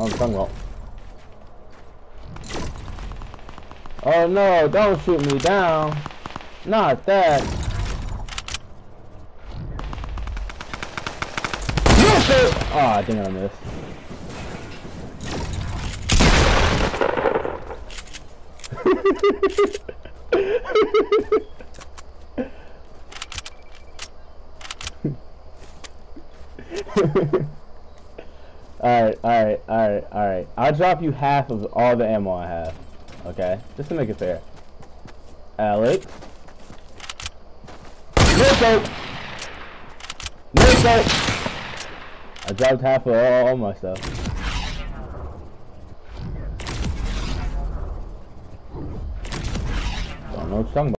I talking about. Oh no, don't shoot me down. Not that. Miss it! Oh, I think I missed. alright, alright, alright, alright. I'll drop you half of all the ammo I have. Okay? Just to make it fair. Alex. No No I dropped half of all, all my stuff. Don't know what talking about.